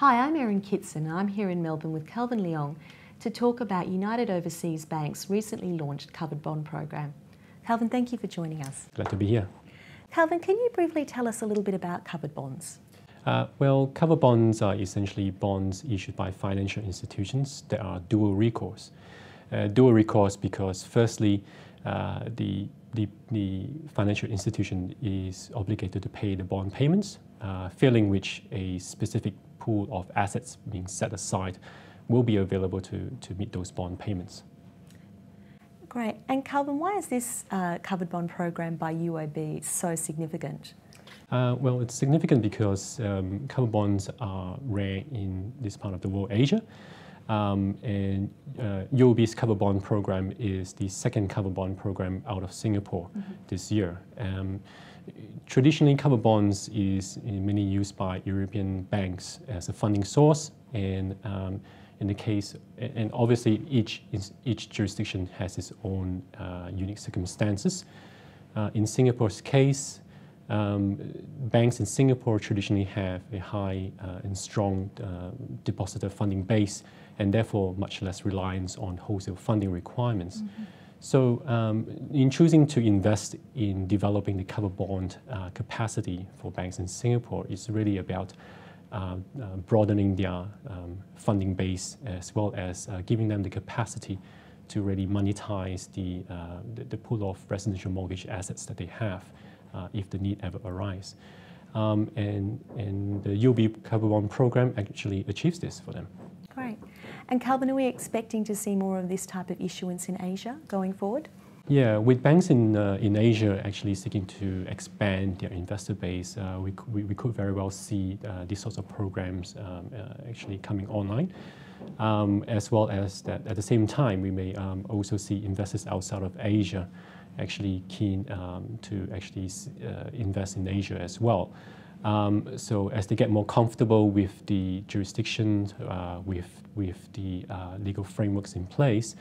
Hi, I'm Erin Kitson and I'm here in Melbourne with Calvin Leong to talk about United Overseas Bank's recently launched covered bond program. Calvin, thank you for joining us. Glad to be here. Calvin, can you briefly tell us a little bit about covered bonds? Uh, well, covered bonds are essentially bonds issued by financial institutions that are dual recourse. Uh, dual recourse because, firstly, uh, the, the, the, financial institution is obligated to pay the bond payments, uh, failing which a specific pool of assets being set aside will be available to, to meet those bond payments. Great. And Calvin, why is this uh, covered bond program by UOB so significant? Uh, well, it's significant because um, covered bonds are rare in this part of the world, Asia. Um, and uh, UOB's covered bond program is the second covered bond program out of Singapore mm -hmm. this year. Um, traditionally, covered bonds is mainly used by European banks as a funding source, and um, in the case, and obviously each each jurisdiction has its own uh, unique circumstances. Uh, in Singapore's case, um, banks in Singapore traditionally have a high uh, and strong uh, depositor funding base, and therefore much less reliance on wholesale funding requirements. Mm -hmm. So, um, in choosing to invest in developing the cover bond uh, capacity for banks in Singapore, it's really about uh, uh, broadening their um, funding base as well as uh, giving them the capacity to really monetize the, the, the, pool of residential mortgage assets that they have if the need ever arises. Um, and, and the UOB Cover Bond program actually achieves this for them. And Calvin, are we expecting to see more of this type of issuance in Asia going forward? Yeah, with banks in, uh, in Asia actually seeking to expand their investor base, uh, we, we, we, could very well see uh, these sorts of programs um, uh, actually coming online. Um, as well as that at the same time, we may um, also see investors outside of Asia actually keen um, to actually uh, invest in Asia as well. Um, so as they get more comfortable with the jurisdiction, uh, with, with the legal frameworks in place,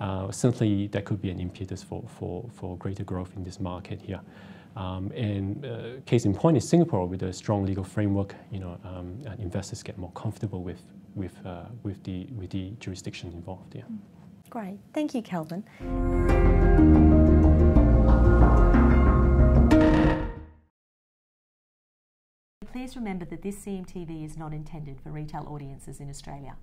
uh, certainly that could be an impetus for, for, for greater growth in this market here. Um, and uh, case in point is Singapore with a strong legal framework. You know, um, investors get more comfortable with with uh, with the with the jurisdiction involved. Yeah. Great, thank you, Calvin. Please remember that this CMTV is not intended for retail audiences in Australia.